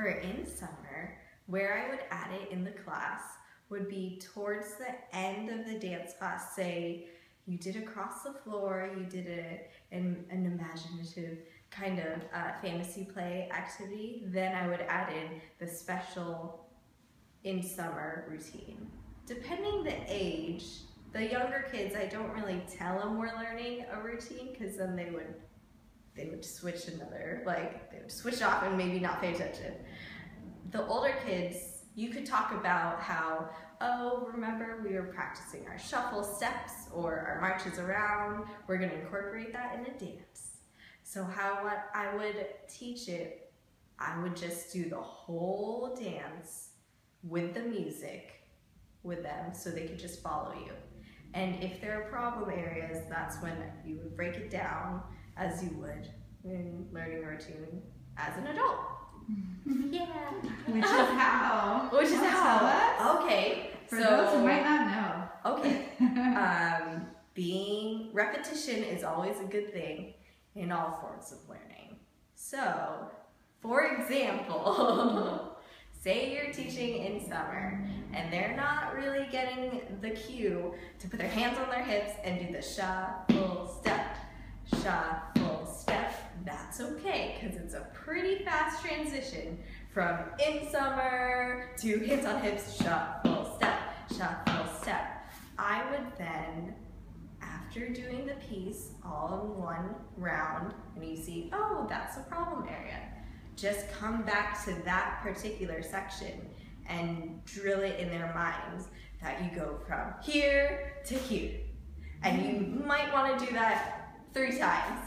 For in summer, where I would add it in the class would be towards the end of the dance class. Say you did across the floor, you did a, an, an imaginative kind of uh, fantasy play activity, then I would add in the special in summer routine. Depending the age, the younger kids, I don't really tell them we're learning a routine because then they would they would switch another, like they would switch off and maybe not pay attention. The older kids, you could talk about how, oh, remember we were practicing our shuffle steps or our marches around. We're gonna incorporate that in a dance. So how what I would teach it, I would just do the whole dance with the music with them so they could just follow you. And if there are problem areas, that's when you would break it down as you would in learning a routine as an adult. yeah. Which is how. Which is how. tell us? Okay. For so, those who might not know. Okay. um, being repetition is always a good thing in all forms of learning. So, for example, say you're teaching in summer and they're not really getting the cue to put their hands on their hips and do the shuffle step, shuffle step. That's okay because it's a pretty fast transition from in summer to hips on hips, shuffle step, shuffle step. I would then, after doing the piece all in one round, and you see, oh, that's a problem area, just come back to that particular section and drill it in their minds that you go from here to here. And you mm. might want to do that three times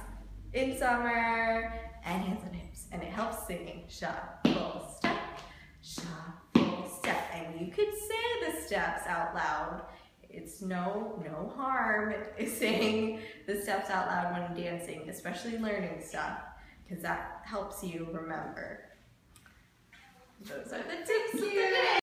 in summer and hands on hips. And it helps singing shuffle step, shuffle step. And you could say the steps out loud. It's no no harm saying the steps out loud when dancing, especially learning stuff, because that helps you remember. Those are the tips of the day.